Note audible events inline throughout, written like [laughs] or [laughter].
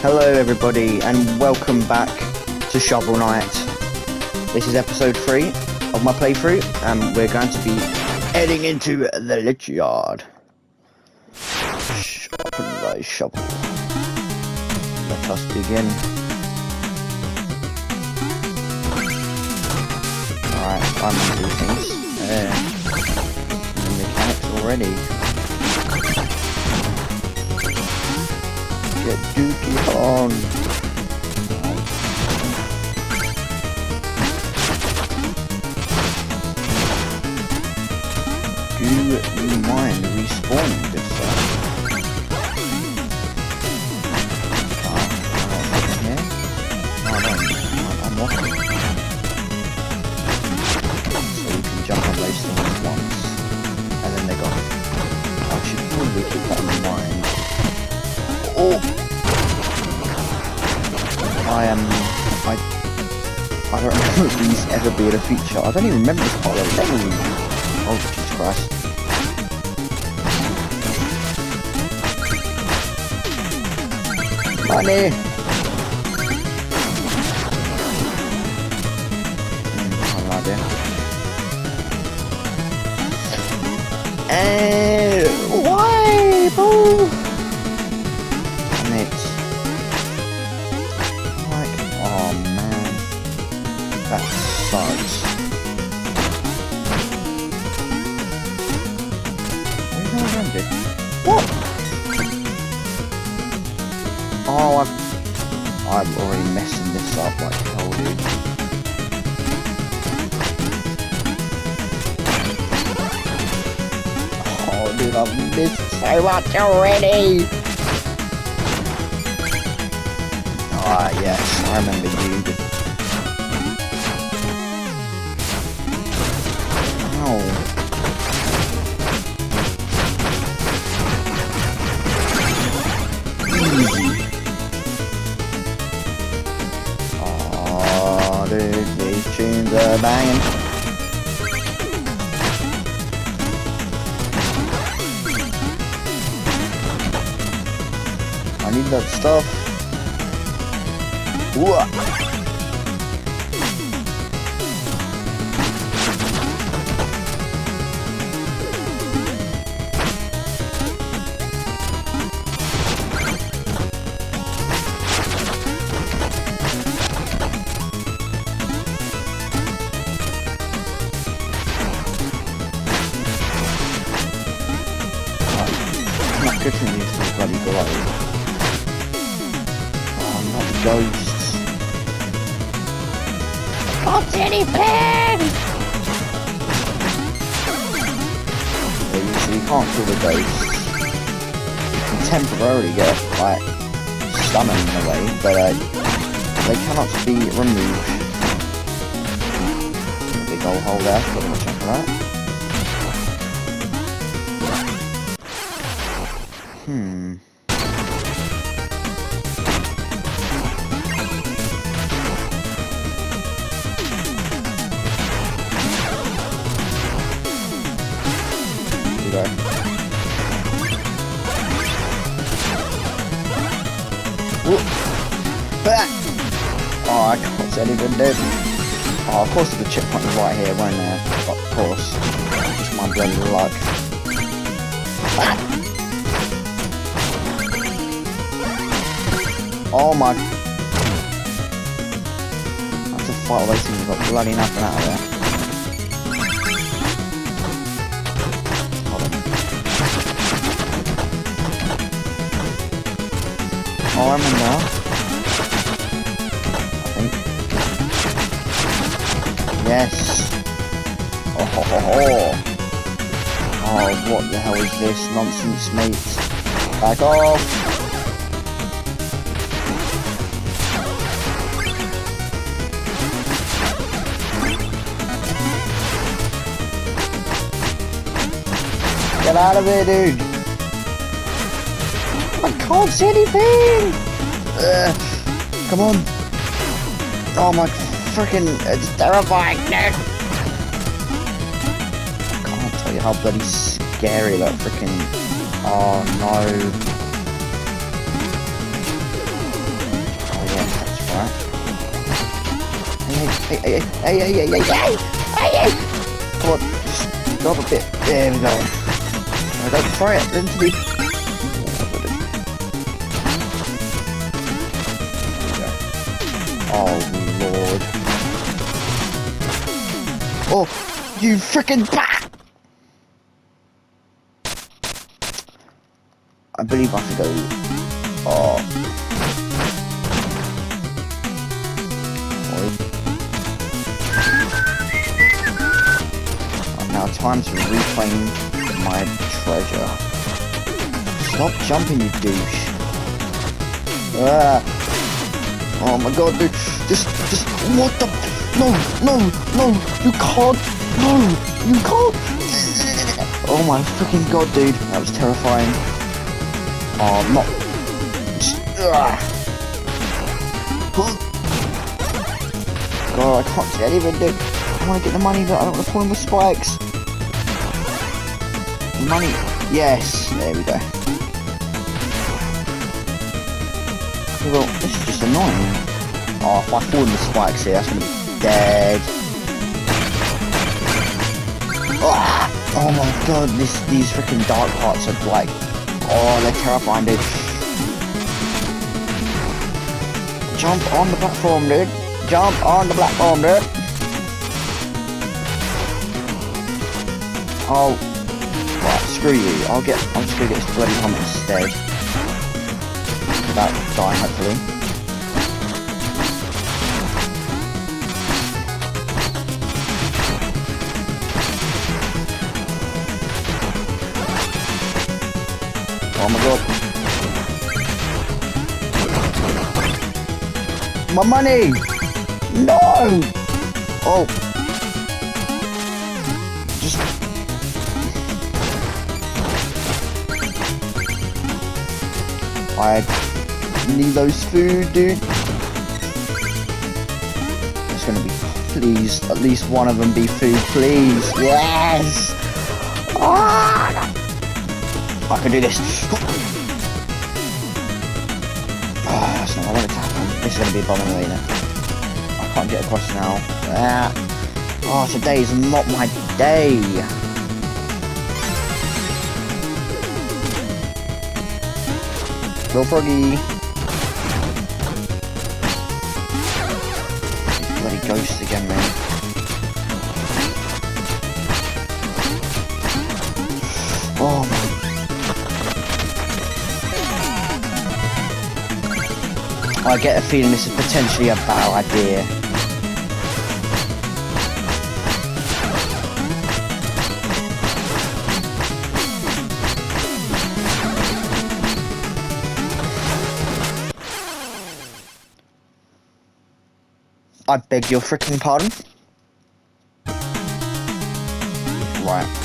Hello, everybody, and welcome back to Shovel Knight. This is episode 3 of my playthrough, and we're going to be heading into the Lich Yard. Sharpen thy shovel. Let us begin. Alright, I'm gonna do things. The mechanics already. Get dookie on. I am. I. I don't [laughs] remember these ever being a feature. I don't even remember this part of the level. Oh, Jesus Christ. Money! Hmm, I have. And why, boo? That sucks. Where's my render? What? Oh, I'm, I'm already messing this up like hell, dude. Oh, dude, I've missed so much already. Ah, yes, I remember you. Need. Whoa. Yeah, you, so you can't kill the ghosts. You can temporarily get like stunning in a way, but uh, they cannot be removed. Big old hole there, got to out for that. Hmm. Whoop. Ah! Oh, I can't see anything dead. Oh, of course the checkpoint is right here, won't there? Of course. Just my bloody luck. Ah! Oh my... I have to fight all those things, got bloody nothing out of there. I now. I think. Yes. Oh, ho, ho, ho. oh, what the hell is this nonsense, mate? Back off. Get out of here, dude. I can't see anything! Come on. Oh my freaking, uh, it's terrifying, dude! Can't tell you how bloody scary that freaking. Oh no. Oh yeah, that's right. Hey, hey, hey, hey, hey, hey, hey! Come on, just drop a bit. There we go. Don't fire it into Oh, Lord. Oh, you freaking bat! I believe I have to go. Oh. Right, now time to reclaim my treasure. Stop jumping, you douche. Ah. Oh my god, dude. Just, just, what the? No, no, no, you can't. No, you can't. Oh my freaking god, dude. That was terrifying. Oh, not. Just. God, I can't see anything, dude. I want to get the money, but I don't want to pull in with spikes. Money. Yes, there we go. Well, this is just annoying. Oh, if I fall in the spikes here, that's gonna be dead. Oh, oh my god, this these freaking dark parts are like, oh, they're terrifying, dude. Jump on the platform, dude. Jump on the platform, dude. Oh, right, screw you. I'll get, I'm just gonna get this bloody helmet instead without dying, hopefully. Oh my god. My money! No! Oh. Just... I need those food, dude. It's gonna be, please, at least one of them be food, please. Yes! Ah! I can do this. Oh, that's not what I to happen. This is gonna be a bomb. I can't get across now. Ah. Oh, today is not my day. Go Froggy. Bloody ghost again, man. Oh my. I get a feeling this is potentially a bad idea. I beg your freaking pardon? Right.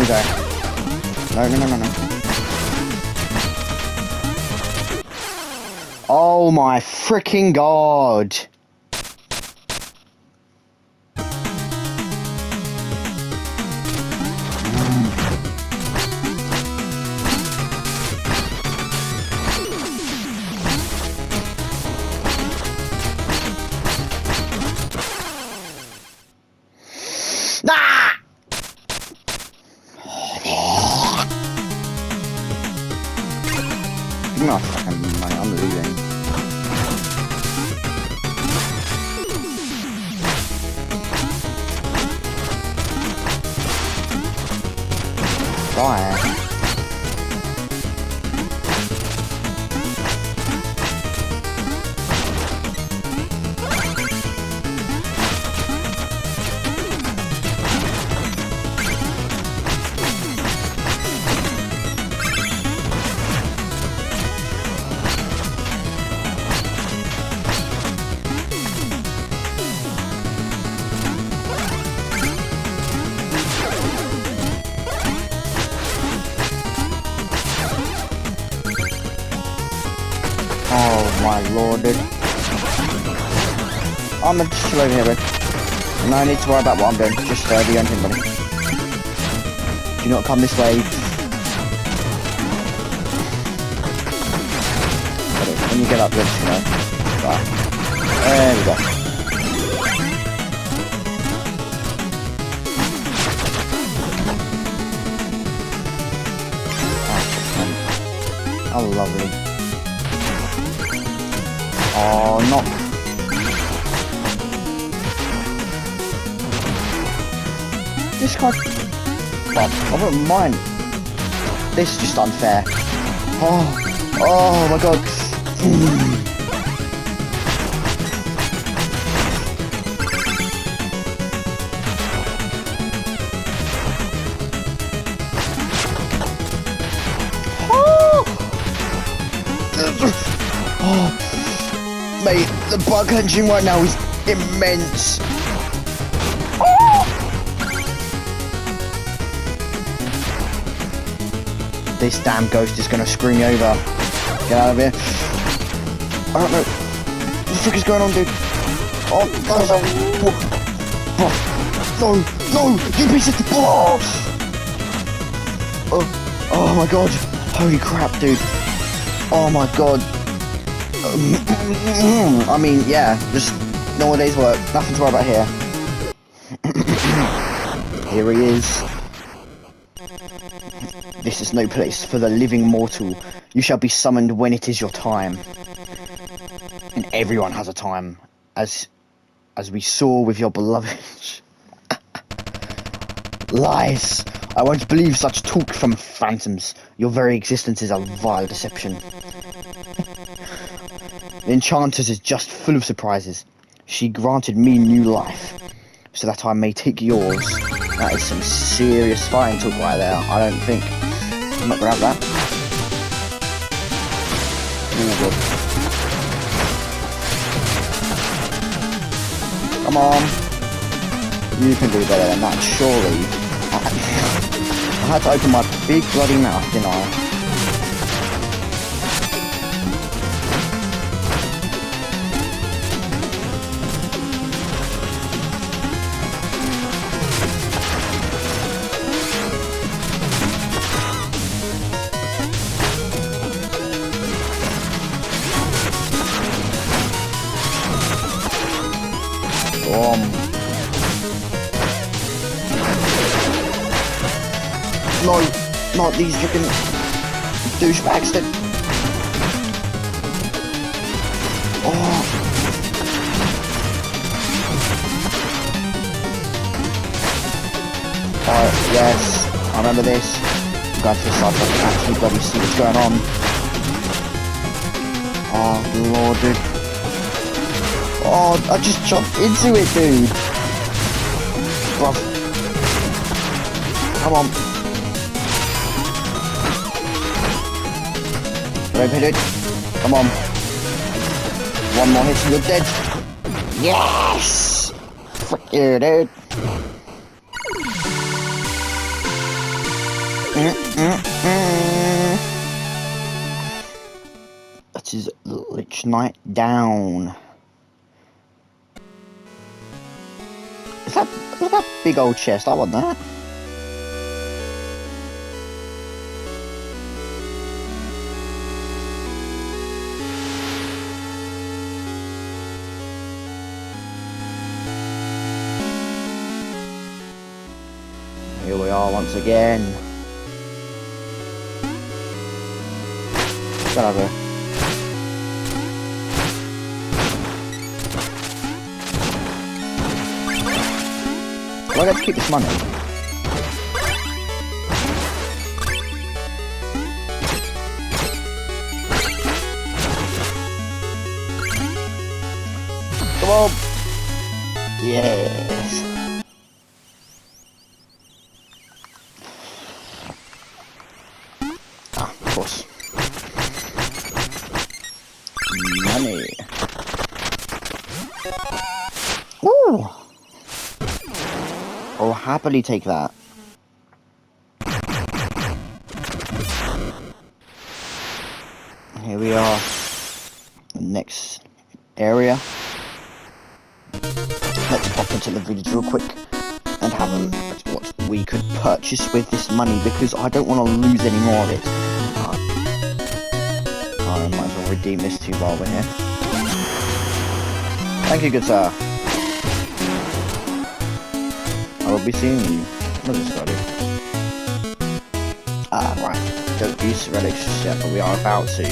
There. No, no, no, no, no. Oh my freaking god! I'm not fucking like, I'm leaving. Có à I'm gonna just over here, Red. No need to worry about what I'm doing. Just your own thing, buddy. Do not come this way. When you get up, you're just gonna... Right. There we go. Oh lovely. Oh, not This guy... Well, I wouldn't mind. This is just unfair. Oh, oh my god. Bug hunting right now is immense. This damn ghost is gonna screw me over. Get out of here. I don't know. What the frick is going on, dude? Oh, no, no, oh, no, no, you piece of oh. oh, oh my god. Holy crap, dude. Oh my god. Um, I mean, yeah, just normal day's work. Nothing to worry about here. [coughs] here he is. This is no place for the living mortal. You shall be summoned when it is your time. And everyone has a time, as as we saw with your beloved. [laughs] Lies! I won't believe such talk from phantoms. Your very existence is a vile deception. The Enchantress is just full of surprises. She granted me new life, so that I may take yours. That is some serious fighting talk right there. I don't think I'm not gonna have that. Ooh. Come on. You can do better than that, surely. [laughs] I had to open my big bloody mouth, didn't I? No, not these freaking douchebags that. Oh. Oh, yes, I remember this. Going to so I can actually bloody see what's going on. Oh, lord, dude. Oh, I just jumped into it, dude. Bruv. Come on. Open it. Come on. One more hit you're dead. Yes! Frick you, dude. That is Lich Knight down. Is that, at that big old chest, I want that. Once again. Over here. Do I keep this money? Come on! Yes! Happily take that. Here we are. The next area. let's pop into the village real quick and have a look at what we could purchase with this money because I don't want to lose any more of it. I might as well redeem this too while we're here. Thank you, good sir. Be seeing you. What does this? Ah, right. Don't use relics just yet, but we are about to.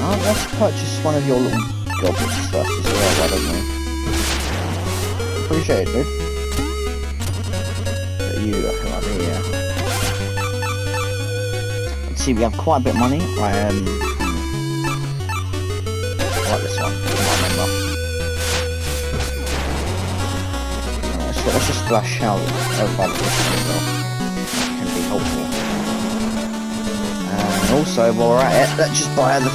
Oh, let's purchase one of your little goblets first as well, why don't we? Appreciate it, dude. You, come over here. Let's see, we have quite a bit of money. I um, So let's just splash out everybody as. Can be helpful. And also, while we're at it, let's just buy the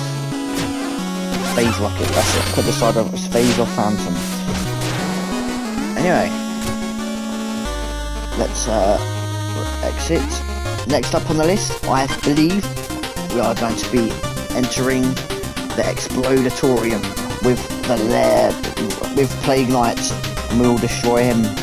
Phase Locket. That's it. Put the side of it's phase or phantom. Anyway, let's uh, exit. Next up on the list, I believe we are going to be entering the Explodatorium with the lair, with Plague Knight, and we will destroy him.